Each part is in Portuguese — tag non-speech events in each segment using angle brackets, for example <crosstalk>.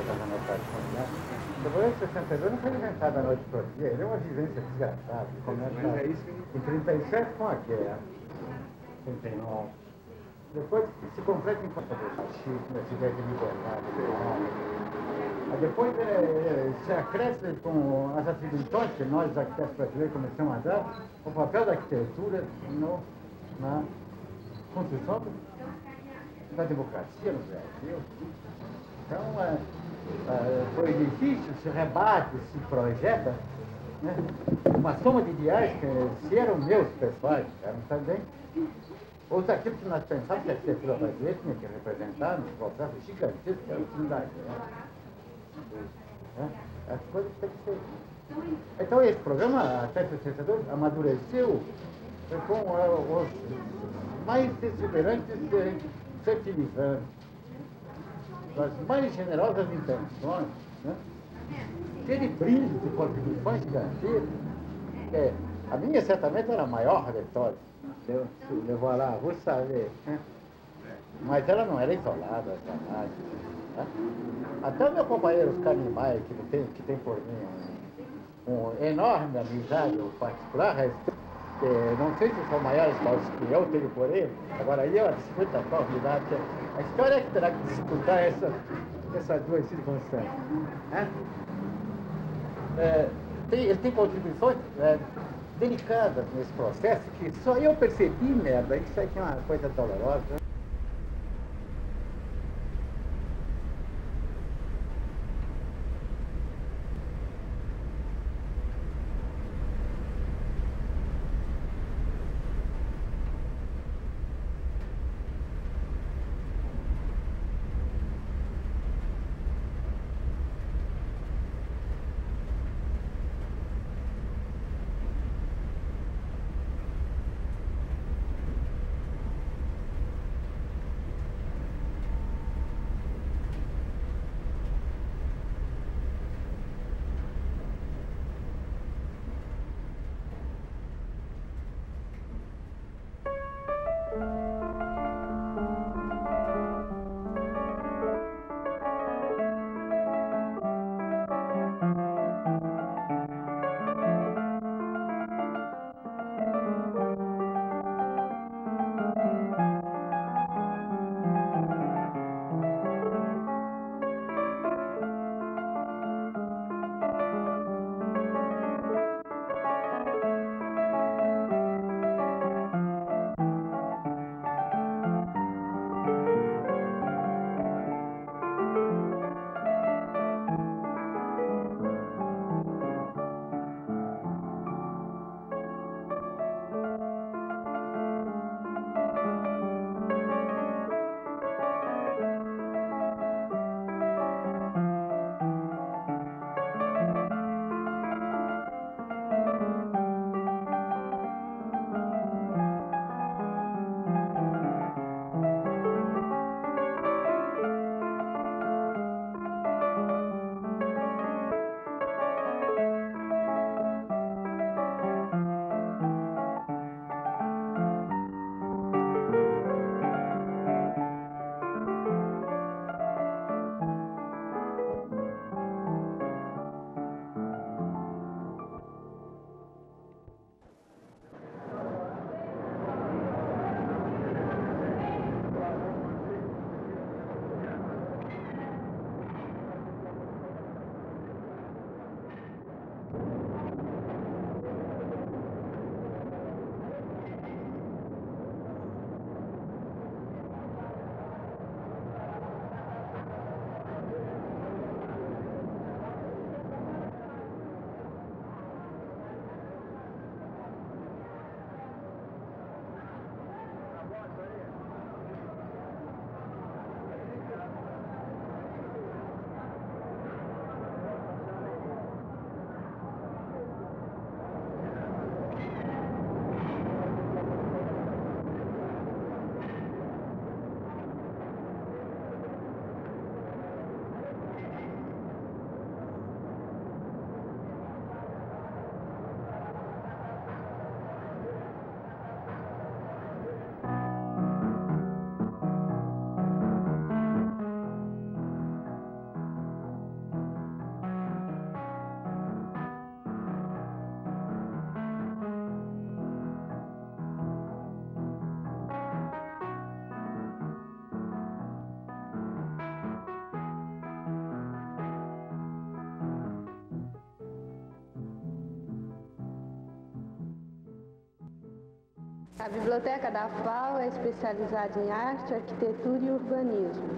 a casa notária. O governo de 62 não foi inventado da noite dia, ele é uma vivência desgraçada. Começa é isso que em 37 com a guerra, 39. Depois se completa em conta do fascismo, essa ideia de liberdade, homem. Aí depois é, é, se acresce com as atribuições que nós, arquitetos brasileiros, começamos a dar, o papel da arquitetura no, na construção da democracia no Brasil. Então, é, é, foi difícil, se rebate, se projeta né? uma soma de ideais que, se eram meus pessoais, eram também, ou daquilo que nós pensávamos que a arquitetura brasileira tinha que representar nos processos gigantescos que era o fim da guerra. Né? As coisas têm que ser. Então, esse programa, até 62, amadureceu com eh, os mais exuberantes eh, fertilizantes, as mais generosas intenções, né? cheio de brilhos e contribuições gigantescas. É, a minha certamente era a maior de todas. Eu, eu vou lá, vou saber. Né? Mas ela não era isolada, jamais. Né? Até o meu companheiro Oscar Niemeyer, que, tem, que tem por mim um, um enorme amizade particular, é, não sei se são maiores mas que eu tenho por ele, agora ele é uma disputa formidável. A história é que terá que disputar essa, essas duas circunstâncias. Né? É, tem, ele tem contribuições é, delicadas nesse processo que só eu percebi, merda, isso aqui é uma coisa dolorosa. A Biblioteca da FAO é especializada em arte, arquitetura e urbanismo.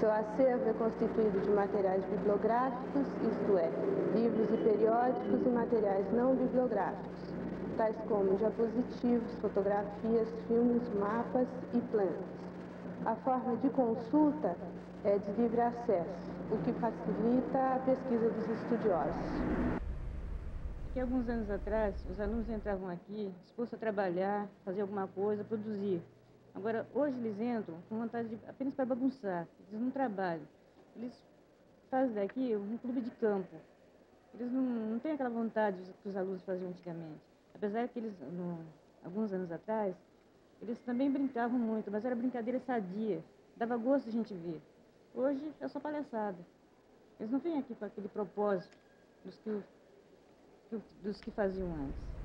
Seu acervo é constituído de materiais bibliográficos, isto é, livros e periódicos e materiais não bibliográficos, tais como diapositivos, fotografias, filmes, mapas e planos. A forma de consulta é de livre acesso, o que facilita a pesquisa dos estudiosos que alguns anos atrás os alunos entravam aqui dispostos a trabalhar, fazer alguma coisa, produzir. Agora, hoje eles entram com vontade de, apenas para bagunçar, eles não trabalham. Eles fazem daqui um clube de campo. Eles não, não têm aquela vontade que os alunos faziam antigamente. Apesar que eles, no, alguns anos atrás, eles também brincavam muito, mas era brincadeira sadia. Dava gosto a gente ver. Hoje é só palhaçada. Eles não vêm aqui com aquele propósito dos que dos que faziam antes.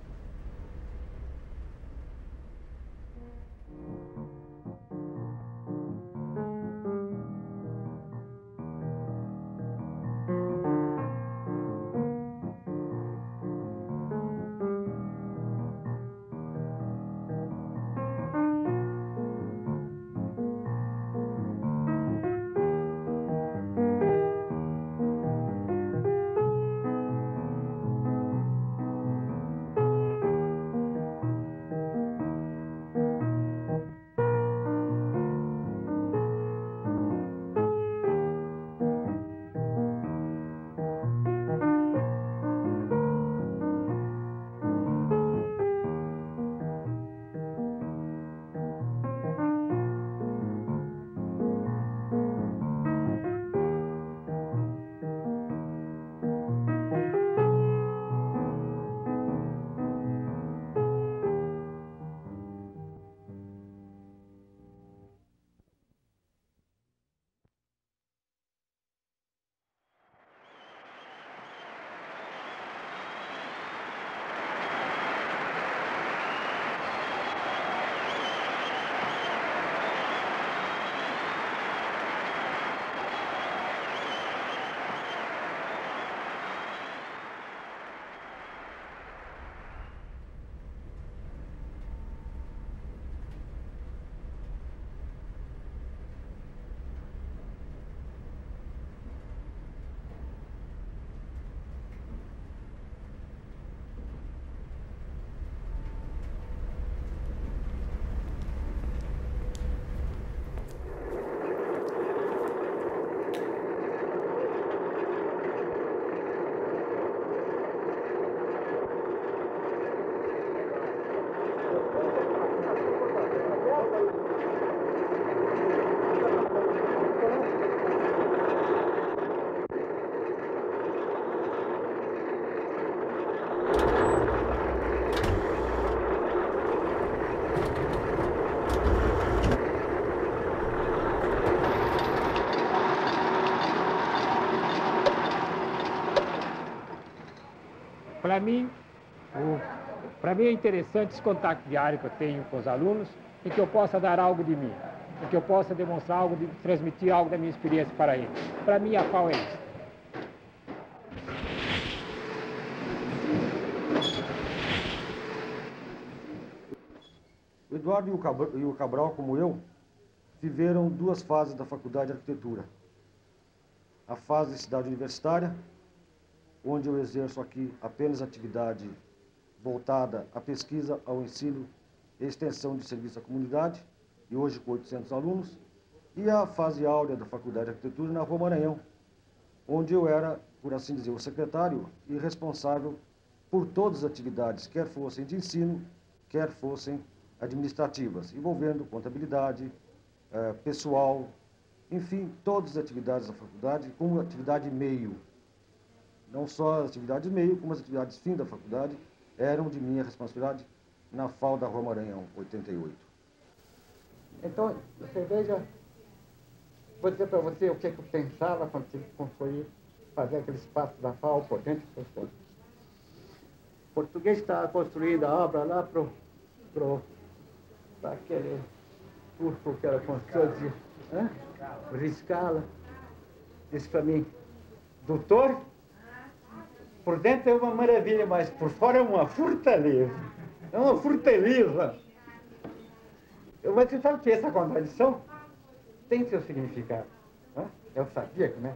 Para mim, para mim é interessante esse contato diário que eu tenho com os alunos e que eu possa dar algo de mim, e que eu possa demonstrar algo, de, transmitir algo da minha experiência para eles. Para mim, a FAO é isso. O Eduardo e o Cabral, como eu, viveram duas fases da Faculdade de Arquitetura. A fase de cidade universitária, onde eu exerço aqui apenas atividade voltada à pesquisa, ao ensino e extensão de serviço à comunidade, e hoje com 800 alunos, e a fase áurea da Faculdade de Arquitetura na Rua Maranhão, onde eu era, por assim dizer, o secretário e responsável por todas as atividades, quer fossem de ensino, quer fossem administrativas, envolvendo contabilidade, eh, pessoal, enfim, todas as atividades da faculdade, como atividade meio, não só as atividades meio, como as atividades fim da faculdade, eram de minha responsabilidade na FAO da Rua Maranhão, 88. Então, você veja, vou dizer para você o que, que eu pensava quando tive que construir, fazer aquele espaço da FAO potente. O português estava construindo a obra lá para pro, pro, aquele curso que era construtor de Riscala. Disse para mim, doutor, por dentro é uma maravilha, mas por fora é uma fortaleza. É uma fortaleza. Mas você sabe que essa contradição tem seu significado. Né? Eu sabia que, né?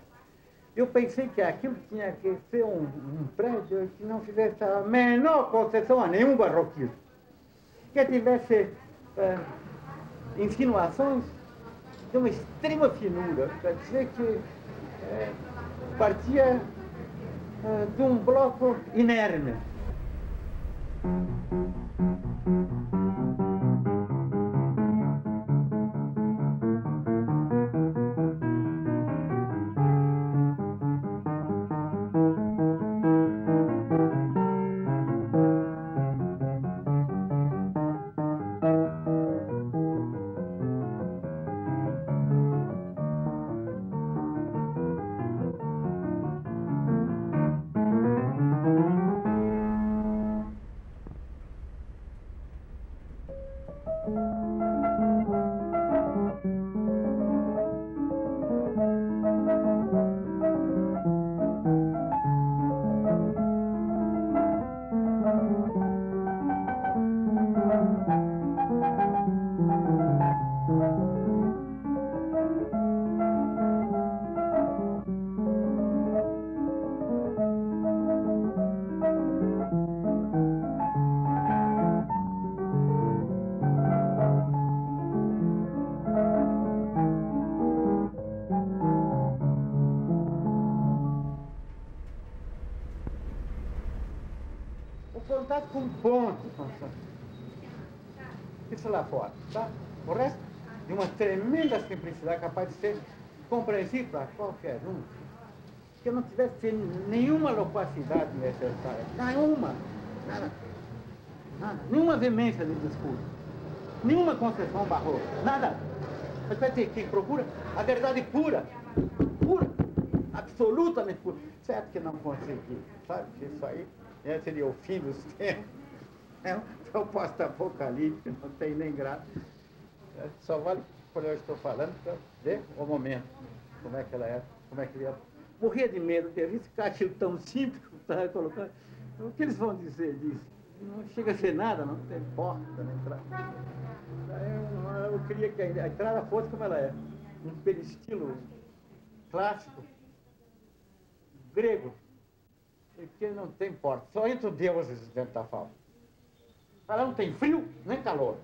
Eu pensei que aquilo tinha que ser um, um prédio que não fizesse a menor concessão a nenhum barroquismo. Que tivesse é, insinuações de uma extrema finura, para dizer que é, partia é, de um bloco inerme. Simplicidade capaz de ser compreensível para qualquer um. Que não tivesse nenhuma loquacidade necessária. Nenhuma. Nada. Nada. Nenhuma veemência de discurso. Nenhuma concessão barroca. Nada. Mas vai ter quem procura a verdade pura. Pura. Absolutamente pura. Certo que não consegui. Sabe que isso aí seria o fim dos tempos. <laughs> É um pós-apocalíptico, não tem nem graça. Só vale quando eu estou falando para ver o momento, como é que ela é, como é que ele é. Morria de medo de visto aquilo tão simples que estava colocando. O que eles vão dizer disso? Não chega a ser nada, não tem porta na entrada. Eu, eu queria que a entrada fosse como ela é, um peristilo clássico, grego, porque não tem porta. Só entra deuses dentro da fábrica. Ela não tem frio nem calor.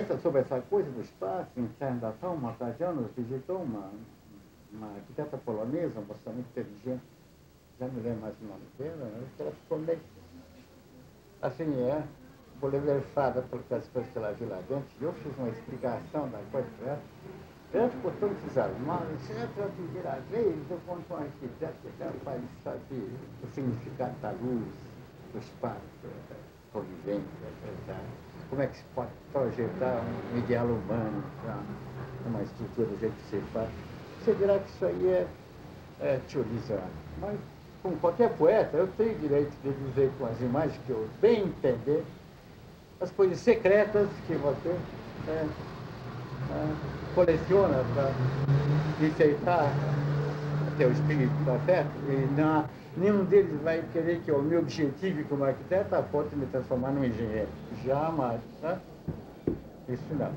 Essa, sobre essa coisa do espaço, em Sandação, uma ocasião nos visitou uma, uma arquiteta polonesa, uma moça muito inteligente, já me lembro mais o nome dela, né? ela ficou meio, assim, é, bouleversada pelas coisas que ela viu lá dentro, e eu fiz uma explicação da coisa para ela, ela ficou tão desarmada, disse, é pela primeira vez, eu conto um arquiteto que capaz de saber o significado da luz, do espaço, da convivência, da como é que se pode projetar um ideal humano para uma estrutura do jeito que você faz. Você dirá que isso aí é, é teorizado. Mas, como qualquer poeta, eu tenho direito de dizer com as imagens que eu bem entender, as coisas secretas que você é, é, coleciona para enfeitar teu espírito, tá certo? E não, nenhum deles vai querer que eu me objetive como arquiteto a ponto de me transformar num engenheiro. Jamais. Né? Isso não.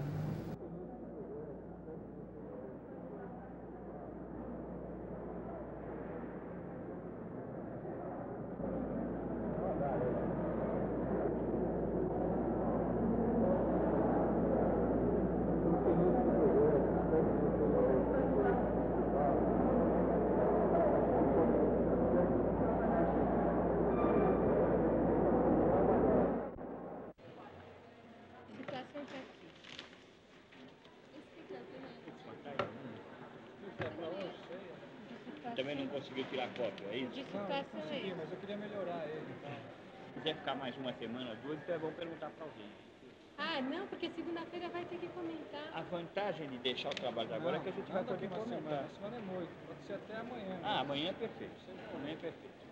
Conseguiu tirar cópia, é isso? Não, não consegui, mas eu queria melhorar ele. Se quiser ficar mais uma semana, duas, então é bom perguntar para alguém. Ah, não, porque segunda-feira vai ter que comentar. A vantagem de deixar o trabalho de agora é que a gente vai poder uma comentar. semana, uma semana é muito, pode ser até amanhã. Ah, amanhã é perfeito. Amanhã é perfeito.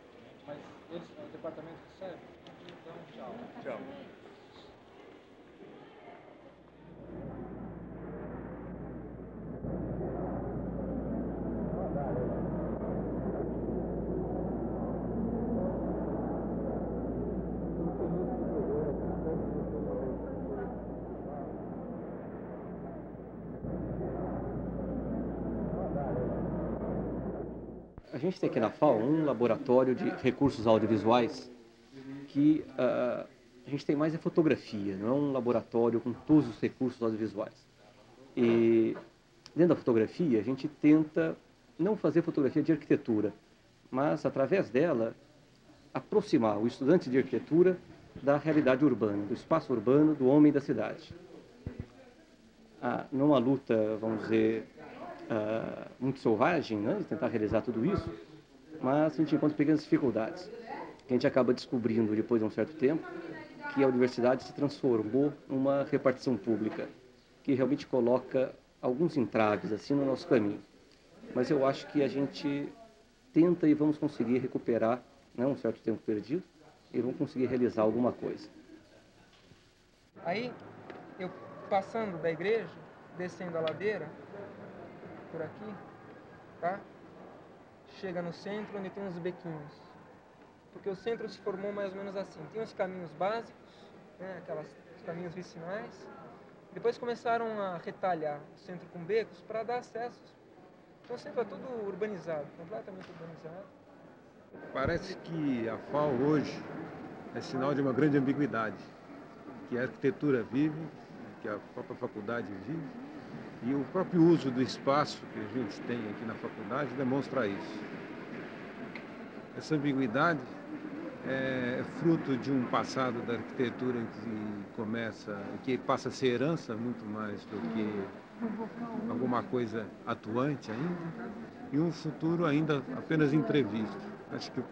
Mas eles, o departamento recebe? Então, tchau. Tchau. Gente tem aqui na FAO um laboratório de recursos audiovisuais que ah, a gente tem mais é fotografia, não é um laboratório com todos os recursos audiovisuais. E dentro da fotografia a gente tenta não fazer fotografia de arquitetura, mas através dela aproximar o estudante de arquitetura da realidade urbana, do espaço urbano, do homem da cidade. Ah, numa luta, vamos dizer, ah, muito selvagem, né, de tentar realizar tudo isso, mas a gente encontra pequenas dificuldades. A gente acaba descobrindo, depois de um certo tempo, que a universidade se transformou numa repartição pública, que realmente coloca alguns entraves assim no nosso caminho. Mas eu acho que a gente tenta e vamos conseguir recuperar né, um certo tempo perdido e vamos conseguir realizar alguma coisa. Aí, eu passando da igreja, descendo a ladeira, por aqui, tá? Chega no centro onde tem uns bequinhos. Porque o centro se formou mais ou menos assim. Tem os caminhos básicos, né? Aquelas, os caminhos vicinais. Depois começaram a retalhar o centro com becos para dar acesso. Então o centro é todo urbanizado, completamente urbanizado. Parece que a FAO hoje é sinal de uma grande ambiguidade, que a arquitetura vive, que a própria faculdade vive, e o próprio uso do espaço que a gente tem aqui na faculdade demonstra isso. Essa ambiguidade é fruto de um passado da arquitetura que começa, que passa a ser herança muito mais do que alguma coisa atuante ainda, e um futuro ainda apenas entrevisto. Acho que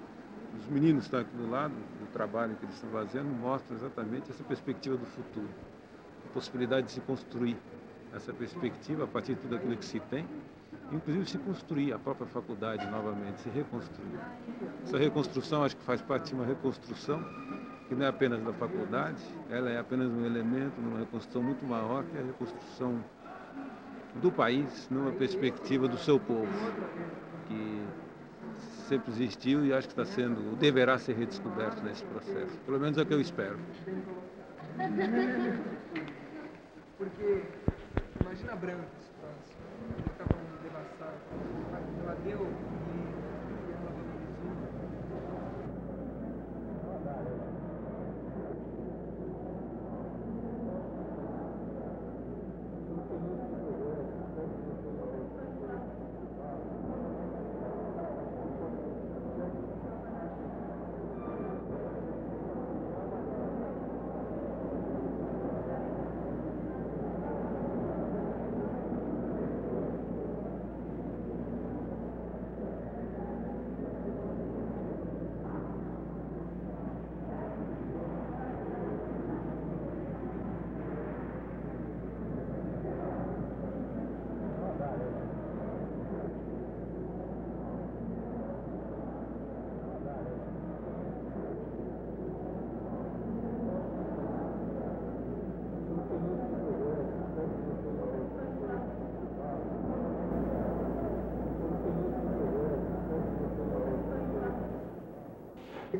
os meninos que estão aqui do lado, do trabalho que eles estão fazendo, mostram exatamente essa perspectiva do futuro, a possibilidade de se construir essa perspectiva a partir de tudo aquilo que se tem, inclusive se construir a própria faculdade novamente, se reconstruir. Essa reconstrução acho que faz parte de uma reconstrução que não é apenas da faculdade, ela é apenas um elemento numa reconstrução muito maior, que é a reconstrução do país numa perspectiva do seu povo, que sempre existiu e acho que está sendo, deverá ser redescoberto nesse processo. Pelo menos é o que eu espero. Porque Brancos próximo, eles estavam devassados. Ela deu e ela valorizou.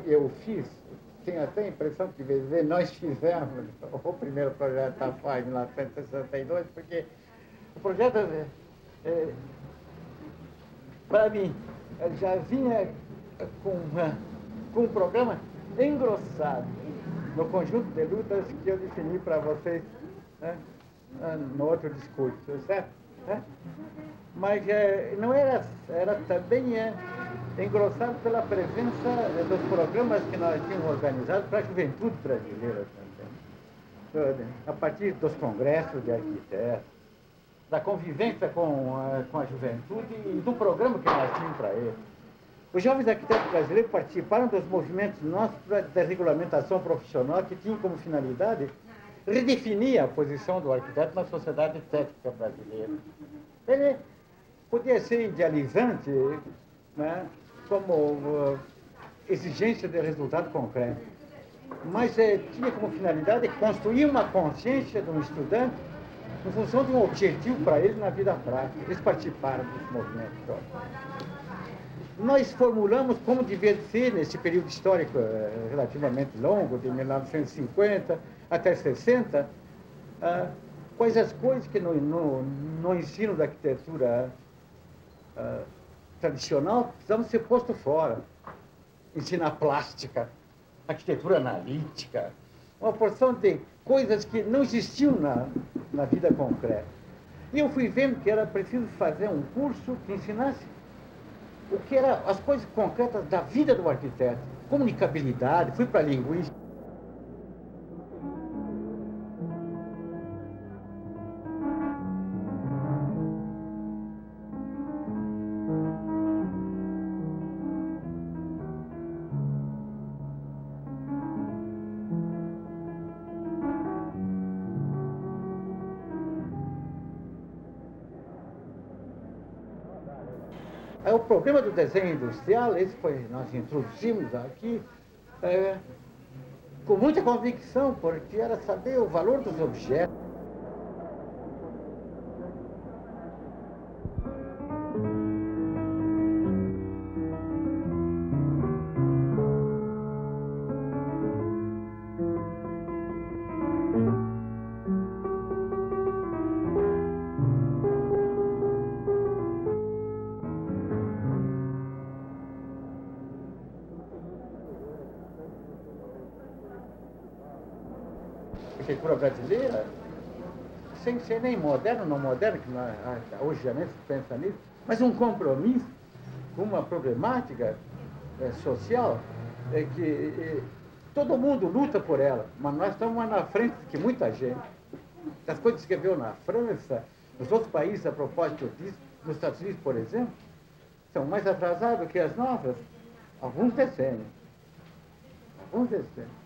Eu fiz, tenho até a impressão que de vez nós fizemos <laughs> o primeiro projeto da FAI em 1962, porque o projeto, é, é, para mim, já vinha com, uma, com um programa engrossado no conjunto de lutas que eu defini para vocês né, no outro discurso, certo? Né? Mas é, não era, era também é, engrossado pela presença dos programas que nós tínhamos organizados para a juventude brasileira também. A partir dos congressos de arquitetos, da convivência com a, com a juventude e do programa que nós tínhamos para eles. Os jovens arquitetos brasileiros participaram dos movimentos nossos da regulamentação profissional que tinha como finalidade redefinir a posição do arquiteto na sociedade técnica brasileira. Ele podia ser idealizante né, como uh, exigência de resultado concreto, mas eh, tinha como finalidade construir uma consciência do estudante em função de um objetivo para ele na vida prática. Eles participaram dos movimentos Nós formulamos como devia ser, nesse período histórico eh, relativamente longo, de 1950 até 60, ah, quais as coisas que no, no, no ensino da arquitetura ah, tradicional precisavam ser posto fora. Ensinar plástica, arquitetura analítica, uma porção de coisas que não existiam na, na vida concreta. E eu fui vendo que era preciso fazer um curso que ensinasse o que eram as coisas concretas da vida do arquiteto, comunicabilidade, fui para linguística. Problema do desenho industrial, esse foi, nós introduzimos aqui, é, com muita convicção, porque era saber o valor dos objetos. Arquitetura brasileira, sem ser nem moderno, não moderno, que nós, hoje já nem se pensa nisso, mas um compromisso com uma problemática é, social é, que é, todo mundo luta por ela, mas nós estamos mais na frente que muita gente. As coisas que viu na França, nos outros países a propósito disso, nos Estados Unidos, por exemplo, são mais atrasados que as nossas, alguns decênios. Alguns decênios.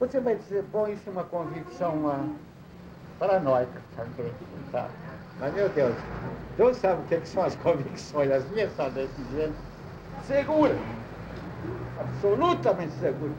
Você vai dizer, bom, isso é uma convicção uma paranoica também. Tá? Mas, meu Deus, Deus sabe o que, é que são as convicções. As minhas são desse jeito. Segura. Absolutamente segura.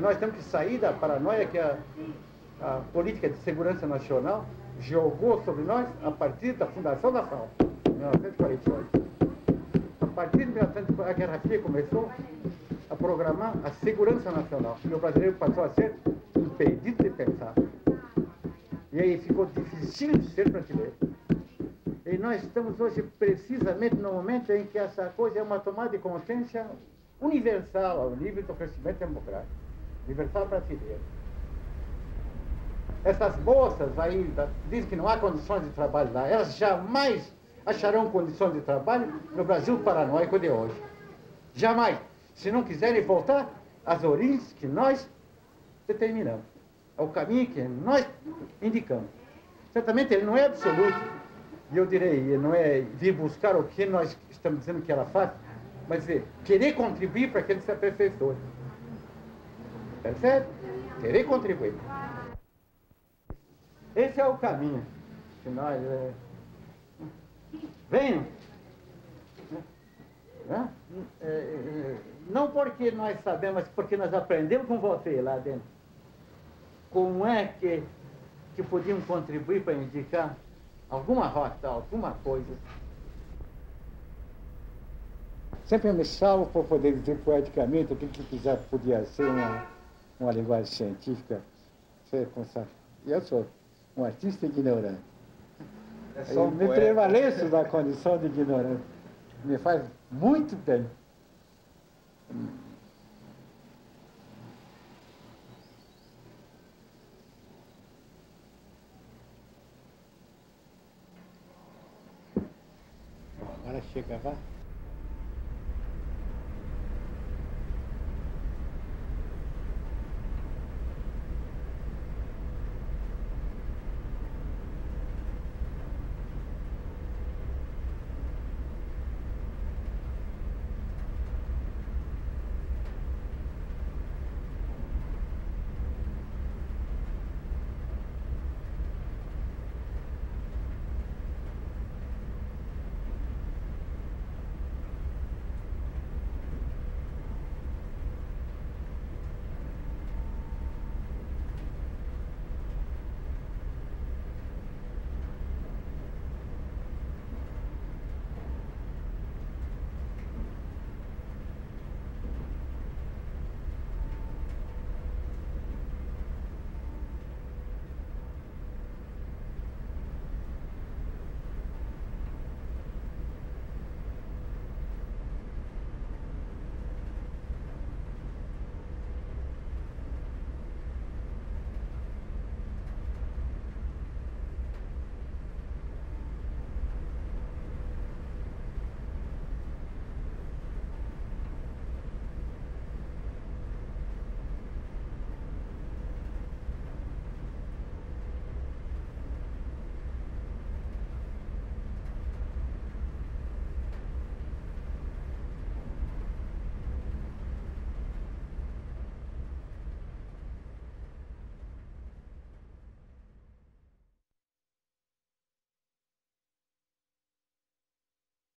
Nós temos que sair da paranoia que a, a política de segurança nacional jogou sobre nós a partir da fundação da FAO, em 1948. A partir de 1948, a Guerra Fria começou a programar a segurança nacional. E o brasileiro passou a ser impedido de pensar. E aí ficou difícil de ser brasileiro. E nós estamos hoje precisamente no momento em que essa coisa é uma tomada de consciência universal ao nível do crescimento democrático, universal brasileiro. Essas moças aí dizem que não há condições de trabalho lá, elas jamais acharão condições de trabalho no Brasil paranoico de hoje. Jamais. Se não quiserem voltar às origens que nós determinamos, ao caminho que nós indicamos. Certamente ele não é absoluto, e eu direi, não é vir buscar o que nós estamos dizendo que ela faz, mas é querer contribuir para que ele se aperfeiçoe. Percebe? Querer contribuir. Esse é o caminho que nós. É... Venham! Hã? É, é, não porque nós sabemos, mas porque nós aprendemos com você lá dentro. Como é que, que podiam contribuir para indicar alguma rota, alguma coisa. Sempre me salvo para poder dizer poeticamente aquilo que quiser podia ser uma, uma linguagem científica. E eu sou um artista ignorante. É eu me poeta. prevaleço da condição de ignorante. Me faz muito bem. Agora chega, vai.